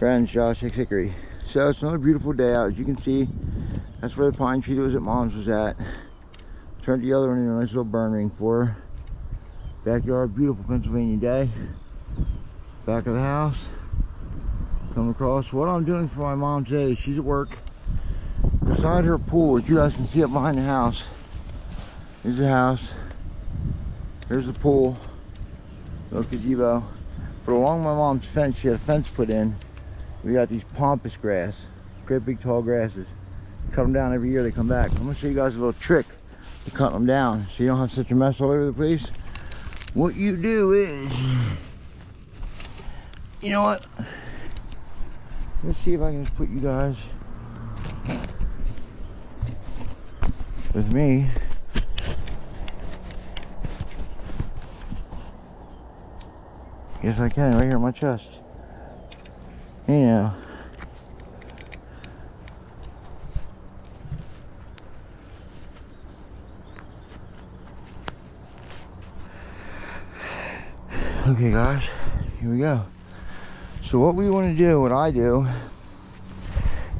friends, Josh Hickory. So it's another beautiful day out. As you can see, that's where the pine tree that was at mom's was at. Turned the other one into a nice little burn ring for her. Backyard, beautiful Pennsylvania day. Back of the house. Come across. What I'm doing for my mom today, she's at work. Beside her pool, as you guys can see up behind the house. is the house. Here's the pool. Little gazebo. But along my mom's fence, she had a fence put in. We got these pampas grass. Great big tall grasses. Cut them down every year, they come back. I'm gonna show you guys a little trick to cut them down so you don't have such a mess all over the place. What you do is, you know what? Let's see if I can just put you guys with me. Yes, I can, right here on my chest. Yeah. Okay, guys, here we go. So what we want to do, what I do,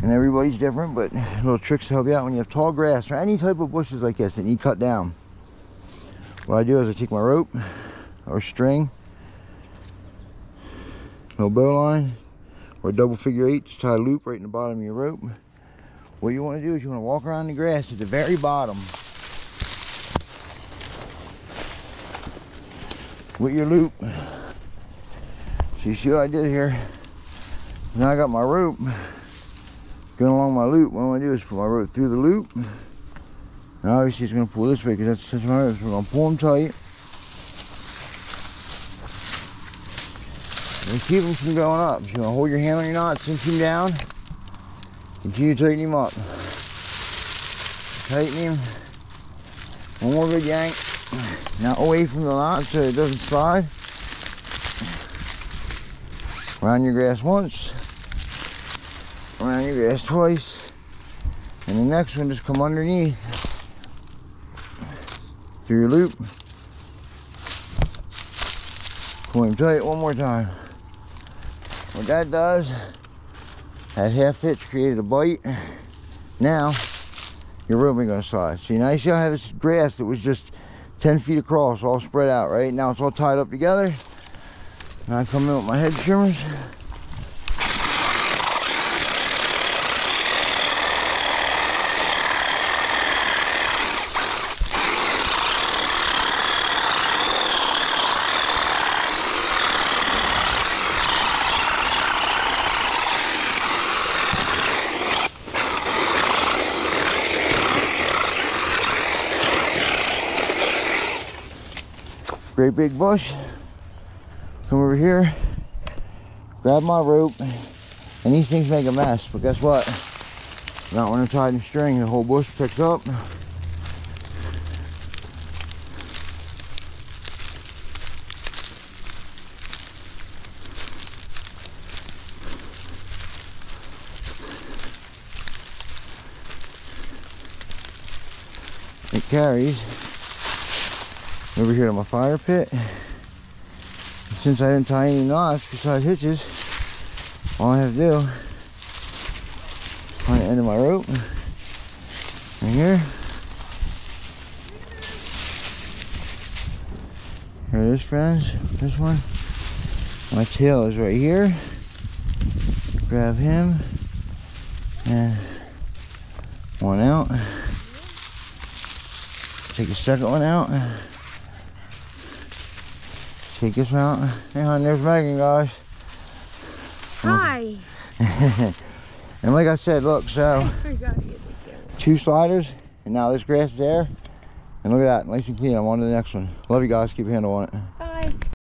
and everybody's different, but little tricks to help you out when you have tall grass or any type of bushes like this that need cut down. What I do is I take my rope or string little bowline or double figure eight, tie a loop right in the bottom of your rope. What you want to do is you want to walk around the grass at the very bottom with your loop. So you see what I did here? Now I got my rope going along my loop. What I'm going to do is put my rope through the loop. Now obviously it's going to pull this way because that's, that's my rope. So we're going to pull them tight. And keep them from going up. You want to hold your hand on your knot, cinch them down, continue to tighten them up. Tighten him. One more good yank. Now away from the knot so it doesn't slide. Around your grass once. Around your grass twice. And the next one just come underneath. Through your loop. Pull him tight one more time. What that does, that half hitch created a bite. Now, your rope ain't gonna slide. See, now you see I have this grass that was just 10 feet across, all spread out, right? Now it's all tied up together. Now I come in with my hedge trimmers. Great big bush. Come over here, grab my rope, and these things make a mess, but guess what? Not when I'm tied in string, the whole bush picks up. It carries over here to my fire pit. Since I didn't tie any knots besides hitches, all I have to do find the end of my rope right here. Here it is, friends. This one. My tail is right here. Grab him and one out. Take the second one out. Take this out. Hon, there's Megan, guys. Hi. and like I said, look, so two sliders, and now this grass is there. And look at that, nice and clean. I'm on to the next one. Love you guys. Keep a handle on it.